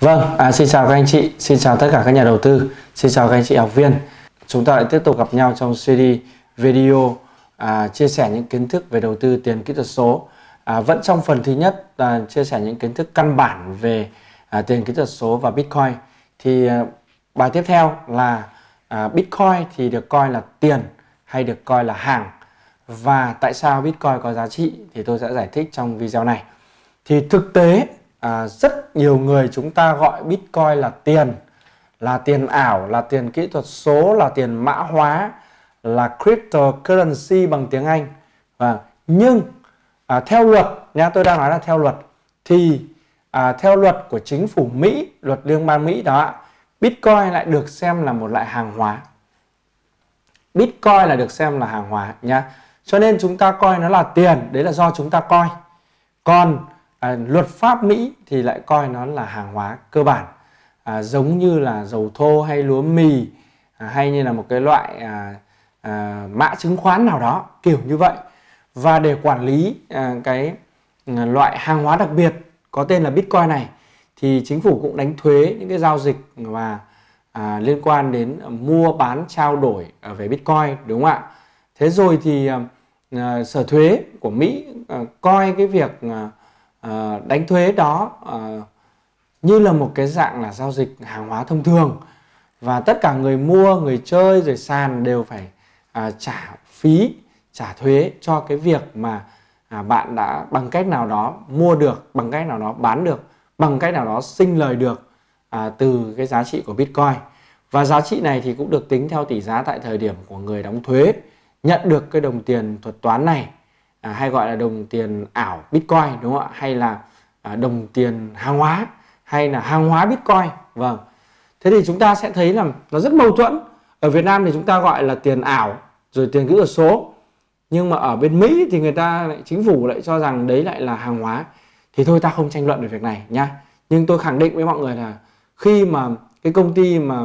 Vâng, à, xin chào các anh chị, xin chào tất cả các nhà đầu tư, xin chào các anh chị học viên. Chúng ta lại tiếp tục gặp nhau trong series video à, chia sẻ những kiến thức về đầu tư tiền kỹ thuật số. À, vẫn trong phần thứ nhất là chia sẻ những kiến thức căn bản về à, tiền kỹ thuật số và Bitcoin. Thì à, bài tiếp theo là à, Bitcoin thì được coi là tiền hay được coi là hàng và tại sao Bitcoin có giá trị thì tôi sẽ giải thích trong video này. Thì thực tế à, rất nhiều người chúng ta gọi Bitcoin là tiền, là tiền ảo, là tiền kỹ thuật số, là tiền mã hóa, là cryptocurrency bằng tiếng Anh. Và nhưng à, theo luật nha, tôi đang nói là theo luật thì à, theo luật của chính phủ Mỹ, luật liên bang Mỹ đó, Bitcoin lại được xem là một loại hàng hóa. Bitcoin là được xem là hàng hóa nhá. Cho nên chúng ta coi nó là tiền, đấy là do chúng ta coi. Còn à, luật pháp Mỹ thì lại coi nó là hàng hóa cơ bản à, giống như là dầu thô hay lúa mì à, hay như là một cái loại à, à, mã chứng khoán nào đó kiểu như vậy và để quản lý à, cái à, loại hàng hóa đặc biệt có tên là Bitcoin này thì chính phủ cũng đánh thuế những cái giao dịch và à, liên quan đến mua bán trao đổi về Bitcoin đúng không ạ? Thế rồi thì à, à sở thuế của Mỹ à, coi cái việc à, Ờ, đánh thuế đó ờ, như là một cái dạng là giao dịch hàng hóa thông thường. Và tất cả người mua, người chơi rồi sàn đều phải à, trả phí, trả thuế cho cái việc mà à, bạn đã bằng cách nào đó mua được, bằng cách nào đó bán được, bằng cách nào đó sinh lời được à, từ cái giá trị của bitcoin. Và giá trị này thì cũng được tính theo tỷ giá tại thời điểm của người đóng thuế, nhận được cái đồng tiền thuật toán này à, hay gọi là đồng tiền ảo Bitcoin đúng không ạ? Hay là à, đồng tiền hàng hóa hay là hàng hóa Bitcoin. Vâng. Thế thì chúng ta sẽ thấy là nó rất mâu thuẫn. Ở Việt Nam thì chúng ta gọi là tiền ảo rồi tiền kỹ thuật số. Nhưng mà ở bên Mỹ thì người ta lại chính phủ lại cho rằng đấy lại là hàng hóa. Thì thôi ta không tranh luận về việc này nha. Nhưng tôi khẳng định với mọi người là khi mà cái công ty mà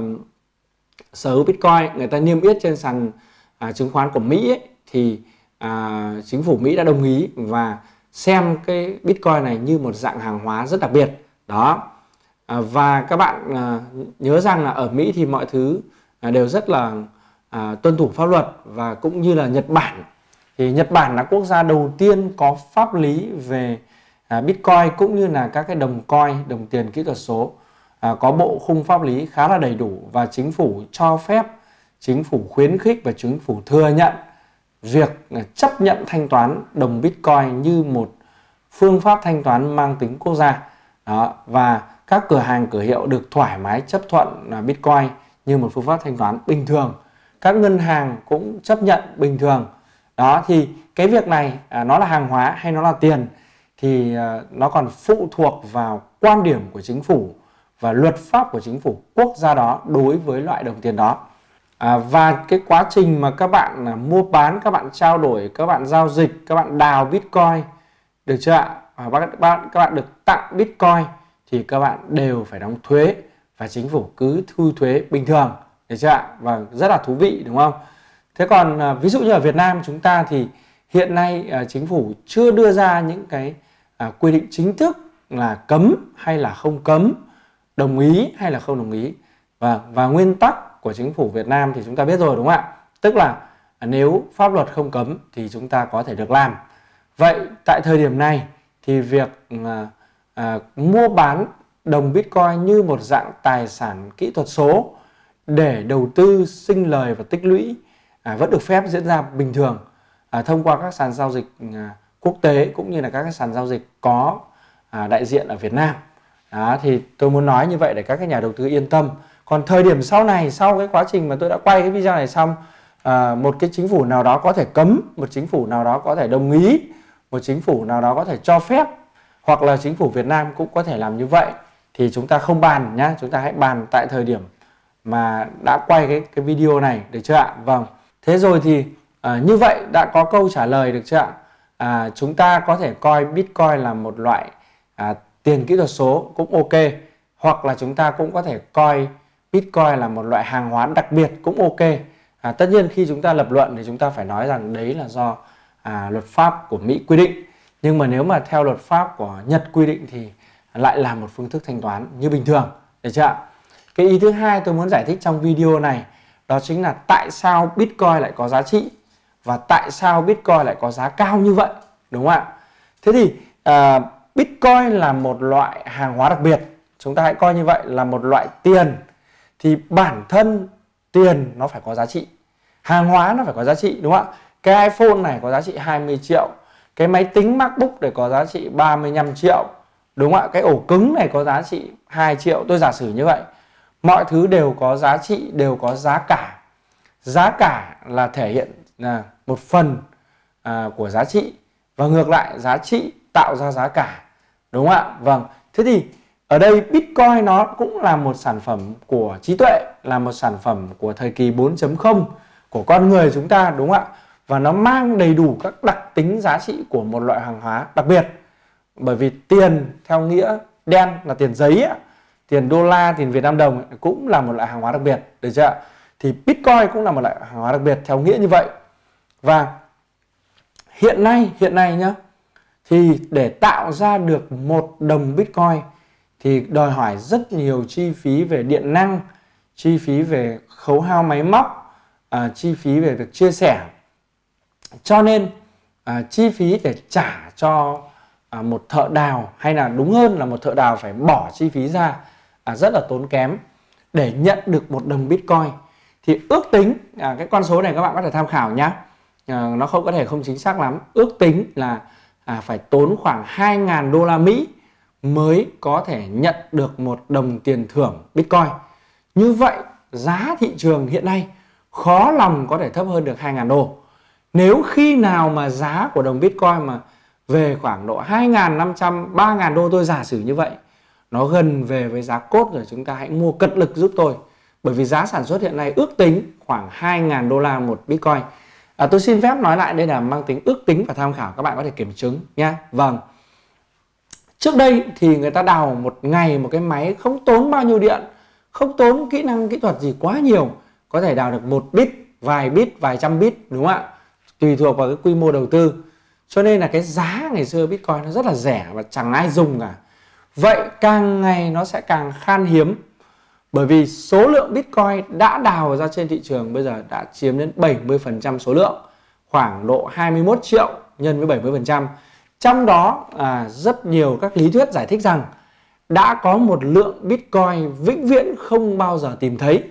sở hữu Bitcoin người ta niêm yết trên sàn à, chứng khoán của Mỹ ấy, thì à, chính phủ Mỹ đã đồng ý và xem cái Bitcoin này như một dạng hàng hóa rất đặc biệt. Đó. À, và các bạn à, nhớ rằng là ở Mỹ thì mọi thứ à, đều rất là à, tuân thủ pháp luật và cũng như là Nhật Bản. Thì Nhật Bản là quốc gia đầu tiên có pháp lý về à, Bitcoin cũng như là các cái đồng coin đồng tiền kỹ thuật số. À, có bộ khung pháp lý khá là đầy đủ và chính phủ cho phép chính phủ khuyến khích và chính phủ thừa nhận việc chấp nhận thanh toán đồng Bitcoin như một phương pháp thanh toán mang tính quốc gia đó và các cửa hàng cửa hiệu được thoải mái chấp thuận Bitcoin như một phương pháp thanh toán bình thường các ngân hàng cũng chấp nhận bình thường. Đó thì cái việc này à, nó là hàng hóa hay nó là tiền thì à, nó còn phụ thuộc vào quan điểm của chính phủ và luật pháp của chính phủ quốc gia đó đối với loại đồng tiền đó à, và cái quá trình mà các bạn à, mua bán các bạn trao đổi các bạn giao dịch các bạn đào bitcoin được chưa ạ? À, các bạn các bạn được tặng bitcoin thì các bạn đều phải đóng thuế và chính phủ cứ thu thuế bình thường được chưa ạ? Và rất là thú vị đúng không? Thế còn à, ví dụ như ở Việt Nam chúng ta thì hiện nay à, chính phủ chưa đưa ra những cái à, quy định chính thức là cấm hay là không cấm đồng ý hay là không đồng ý. Và và nguyên tắc của chính phủ Việt Nam thì chúng ta biết rồi đúng không ạ? Tức là nếu pháp luật không cấm thì chúng ta có thể được làm. Vậy tại thời điểm này thì việc à, à, mua bán đồng Bitcoin như một dạng tài sản kỹ thuật số để đầu tư sinh lời và tích lũy à, vẫn được phép diễn ra bình thường à, thông qua các sàn giao dịch à, quốc tế cũng như là các cái sàn giao dịch có à, đại diện ở Việt Nam. Đó, thì tôi muốn nói như vậy để các cái nhà đầu tư yên tâm còn thời điểm sau này sau cái quá trình mà tôi đã quay cái video này xong à, một cái chính phủ nào đó có thể cấm một chính phủ nào đó có thể đồng ý một chính phủ nào đó có thể cho phép hoặc là chính phủ Việt Nam cũng có thể làm như vậy thì chúng ta không bàn nhá chúng ta hãy bàn tại thời điểm mà đã quay cái cái video này được chưa ạ? Vâng. Thế rồi thì à, như vậy đã có câu trả lời được chưa ạ? À, chúng ta có thể coi Bitcoin là một loại à, tiền kỹ thuật số cũng ok hoặc là chúng ta cũng có thể coi Bitcoin là một loại hàng hóa đặc biệt cũng ok. À, tất nhiên khi chúng ta lập luận thì chúng ta phải nói rằng đấy là do à, luật pháp của Mỹ quy định. Nhưng mà nếu mà theo luật pháp của Nhật quy định thì lại là một phương thức thanh toán như bình thường. Được chưa ạ? Cái ý thứ hai tôi muốn giải thích trong video này đó chính là tại sao Bitcoin lại có giá trị và tại sao Bitcoin lại có giá cao như vậy đúng không ạ? Thế thì à, Bitcoin là một loại hàng hóa đặc biệt. Chúng ta hãy coi như vậy là một loại tiền thì bản thân tiền nó phải có giá trị hàng hóa nó phải có giá trị đúng không ạ? Cái iPhone này có giá trị 20 triệu cái máy tính MacBook để có giá trị 35 triệu đúng không ạ? Cái ổ cứng này có giá trị 2 triệu. Tôi giả sử như vậy mọi thứ đều có giá trị đều có giá cả. Giá cả là thể hiện là một phần à, của giá trị và ngược lại giá trị tạo ra giá cả đúng không ạ? Vâng. Thế thì ở đây Bitcoin nó cũng là một sản phẩm của trí tuệ là một sản phẩm của thời kỳ 4.0 của con người chúng ta đúng không ạ? Và nó mang đầy đủ các đặc tính giá trị của một loại hàng hóa đặc biệt. Bởi vì tiền theo nghĩa đen là tiền giấy ấy, tiền đô la tiền Việt Nam đồng cũng là một loại hàng hóa đặc biệt được chưa thì Bitcoin cũng là một loại hàng hóa đặc biệt theo nghĩa như vậy. Và hiện nay hiện nay nhá thì để tạo ra được một đồng Bitcoin thì đòi hỏi rất nhiều chi phí về điện năng chi phí về khấu hao máy móc à, chi phí về việc chia sẻ. Cho nên à, chi phí để trả cho à, một thợ đào hay là đúng hơn là một thợ đào phải bỏ chi phí ra à, rất là tốn kém. Để nhận được một đồng bitcoin thì ước tính à, cái con số này các bạn có thể tham khảo nhé à, nó không có thể không chính xác lắm. Ước tính là à, phải tốn khoảng 2.000 đô la Mỹ mới có thể nhận được một đồng tiền thưởng bitcoin. Như vậy giá thị trường hiện nay khó lòng có thể thấp hơn được 2.000 đô. Nếu khi nào mà giá của đồng bitcoin mà về khoảng độ 2.500 3.000 đô tôi giả sử như vậy nó gần về với giá cốt rồi chúng ta hãy mua cật lực giúp tôi. Bởi vì giá sản xuất hiện nay ước tính khoảng 2.000 đô la một bitcoin. À, tôi xin phép nói lại đây là mang tính ước tính và tham khảo các bạn có thể kiểm chứng nha vâng trước đây thì người ta đào một ngày một cái máy không tốn bao nhiêu điện, không tốn kỹ năng kỹ thuật gì quá nhiều, có thể đào được một bit, vài bit, vài trăm bit, đúng không ạ? Tùy thuộc vào cái quy mô đầu tư. Cho nên là cái giá ngày xưa bitcoin nó rất là rẻ và chẳng ai dùng cả. Vậy càng ngày nó sẽ càng khan hiếm, bởi vì số lượng bitcoin đã đào ra trên thị trường bây giờ đã chiếm đến 70% số lượng, khoảng độ 21 triệu nhân với 70% trong đó à, rất nhiều các lý thuyết giải thích rằng đã có một lượng bitcoin vĩnh viễn không bao giờ tìm thấy.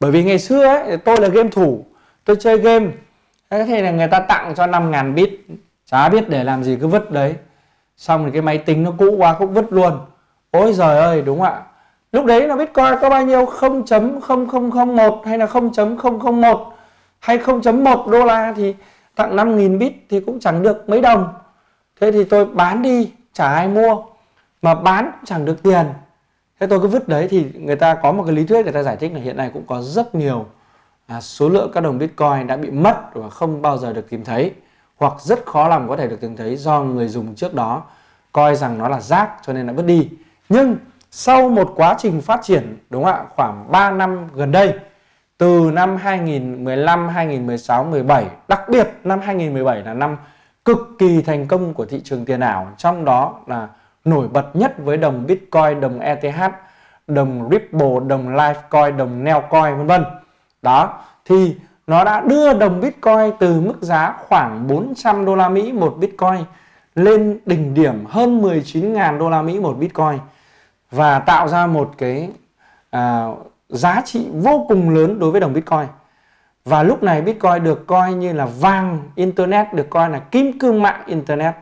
Bởi vì ngày xưa ấy, tôi là game thủ tôi chơi game thế thì là người ta tặng cho 5.000 bit. Chả biết để làm gì cứ vứt đấy. Xong thì cái máy tính nó cũ quá cũng vứt luôn. Ôi giời ơi đúng không ạ? Lúc đấy là bitcoin có bao nhiêu? 0.0001 hay là 0.001 hay 0.1 đô la thì tặng 5.000 bit thì cũng chẳng được mấy đồng thế thì tôi bán đi chả ai mua mà bán cũng chẳng được tiền. Thế tôi cứ vứt đấy thì người ta có một cái lý thuyết người ta giải thích là hiện nay cũng có rất nhiều à, số lượng các đồng bitcoin đã bị mất và không bao giờ được tìm thấy hoặc rất khó lòng có thể được tìm thấy do người dùng trước đó coi rằng nó là rác cho nên đã vứt đi. Nhưng sau một quá trình phát triển đúng không ạ khoảng 3 năm gần đây từ năm 2015, 2016, 17 đặc biệt năm 2017 là năm cực kỳ thành công của thị trường tiền ảo trong đó là nổi bật nhất với đồng Bitcoin, đồng ETH, đồng Ripple, đồng Litecoin, đồng Neocoin vân vân. Đó thì nó đã đưa đồng Bitcoin từ mức giá khoảng 400 đô la Mỹ một Bitcoin lên đỉnh điểm hơn 19.000 đô la Mỹ một Bitcoin và tạo ra một cái à, giá trị vô cùng lớn đối với đồng Bitcoin. Và lúc này Bitcoin được coi như là vàng Internet, được coi là kim cương mạng Internet.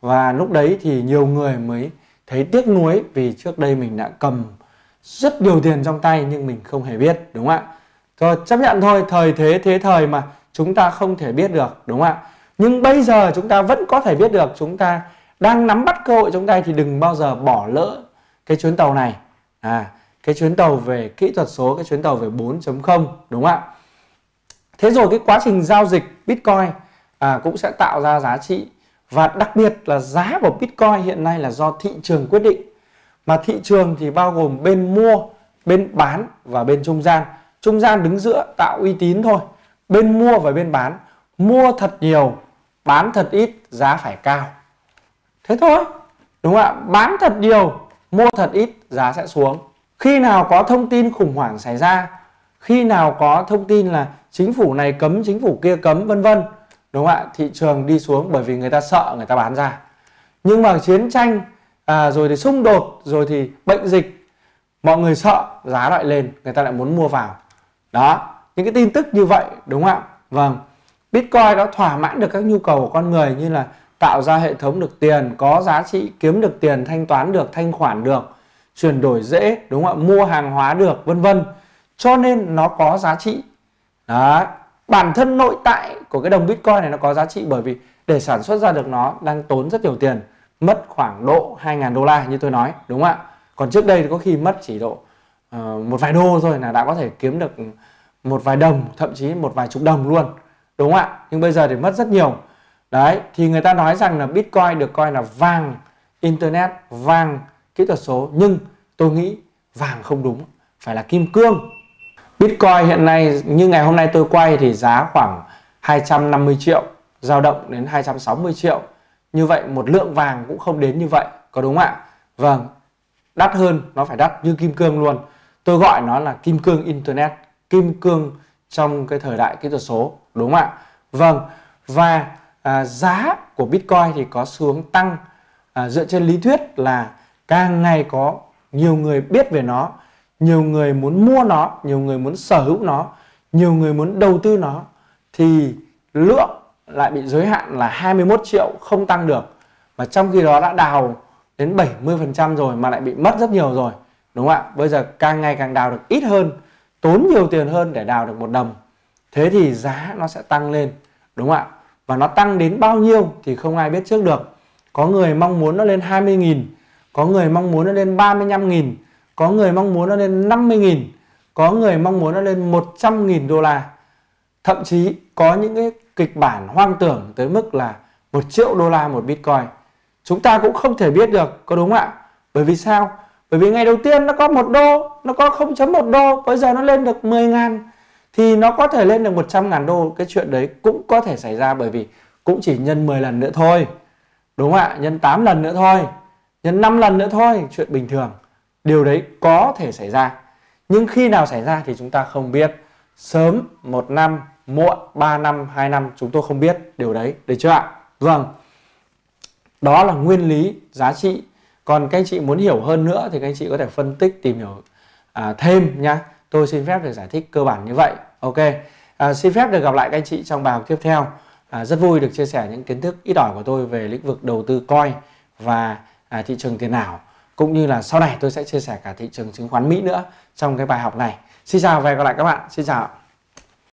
Và lúc đấy thì nhiều người mới thấy tiếc nuối vì trước đây mình đã cầm rất nhiều tiền trong tay nhưng mình không hề biết đúng không ạ? Rồi chấp nhận thôi, thời thế thế thời mà chúng ta không thể biết được đúng không ạ? Nhưng bây giờ chúng ta vẫn có thể biết được, chúng ta đang nắm bắt cơ hội trong tay thì đừng bao giờ bỏ lỡ cái chuyến tàu này. À, cái chuyến tàu về kỹ thuật số, cái chuyến tàu về 4.0 đúng không ạ? Thế rồi cái quá trình giao dịch Bitcoin à, cũng sẽ tạo ra giá trị và đặc biệt là giá của Bitcoin hiện nay là do thị trường quyết định. Mà thị trường thì bao gồm bên mua, bên bán và bên trung gian. Trung gian đứng giữa tạo uy tín thôi. Bên mua và bên bán, mua thật nhiều, bán thật ít, giá phải cao. Thế thôi. đúng không ạ bán thật nhiều mua thật ít giá sẽ xuống khi nào có thông tin khủng hoảng xảy ra khi nào có thông tin là chính phủ này cấm chính phủ kia cấm vân vân đúng không ạ? Thị trường đi xuống bởi vì người ta sợ người ta bán ra. Nhưng mà chiến tranh à, rồi thì xung đột rồi thì bệnh dịch mọi người sợ giá lại lên người ta lại muốn mua vào. Đó những cái tin tức như vậy đúng không ạ? Vâng. Bitcoin đã thỏa mãn được các nhu cầu của con người như là tạo ra hệ thống được tiền có giá trị kiếm được tiền thanh toán được thanh khoản được chuyển đổi dễ đúng không ạ? Mua hàng hóa được vân vân cho nên nó có giá trị. Đó bản thân nội tại của cái đồng bitcoin này nó có giá trị bởi vì để sản xuất ra được nó đang tốn rất nhiều tiền mất khoảng độ 2.000 đô la như tôi nói đúng không ạ? Còn trước đây thì có khi mất chỉ độ uh, một vài đô thôi là đã có thể kiếm được một vài đồng thậm chí một vài chục đồng luôn đúng không ạ? Nhưng bây giờ thì mất rất nhiều. Đấy thì người ta nói rằng là bitcoin được coi là vàng internet vàng kỹ thuật số nhưng tôi nghĩ vàng không đúng phải là kim cương bitcoin hiện nay như ngày hôm nay tôi quay thì giá khoảng 250 triệu dao động đến 260 triệu. Như vậy một lượng vàng cũng không đến như vậy có đúng không ạ? Vâng đắt hơn nó phải đắt như kim cương luôn. Tôi gọi nó là kim cương internet kim cương trong cái thời đại kỹ thuật số đúng không ạ? Vâng và à, giá của bitcoin thì có xuống tăng à, dựa trên lý thuyết là càng ngày có nhiều người biết về nó nhiều người muốn mua nó, nhiều người muốn sở hữu nó, nhiều người muốn đầu tư nó, thì lượng lại bị giới hạn là 21 triệu không tăng được. Mà trong khi đó đã đào đến 70% rồi mà lại bị mất rất nhiều rồi, đúng không ạ? Bây giờ càng ngày càng đào được ít hơn, tốn nhiều tiền hơn để đào được một đồng. Thế thì giá nó sẽ tăng lên, đúng không ạ? Và nó tăng đến bao nhiêu thì không ai biết trước được. Có người mong muốn nó lên 20.000 có người mong muốn nó lên 35.000 có người mong muốn nó lên 50.000 có người mong muốn nó lên 100.000 đô la. Thậm chí có những cái kịch bản hoang tưởng tới mức là một triệu đô la một bitcoin. Chúng ta cũng không thể biết được, có đúng không ạ? Bởi vì sao? Bởi vì ngày đầu tiên nó có một đô, nó có 0.1 đô, bây giờ nó lên được 10 ngàn thì nó có thể lên được 100 ngàn đô. Cái chuyện đấy cũng có thể xảy ra bởi vì cũng chỉ nhân 10 lần nữa thôi. Đúng không ạ? Nhân 8 lần nữa thôi, nhân 5 lần nữa thôi, chuyện bình thường điều đấy có thể xảy ra. Nhưng khi nào xảy ra thì chúng ta không biết. Sớm một năm muộn 3 năm 2 năm chúng tôi không biết điều đấy. Được chưa ạ? Vâng. Đó là nguyên lý giá trị. Còn các anh chị muốn hiểu hơn nữa thì các anh chị có thể phân tích tìm hiểu à, thêm nhá. Tôi xin phép được giải thích cơ bản như vậy. Ok. À, xin phép được gặp lại các anh chị trong bài học tiếp theo. À, rất vui được chia sẻ những kiến thức ít ỏi của tôi về lĩnh vực đầu tư coi và à, thị trường tiền ảo cũng như là sau này tôi sẽ chia sẻ cả thị trường chứng khoán Mỹ nữa trong cái bài học này. Xin chào và hẹn gặp lại các bạn. Xin chào.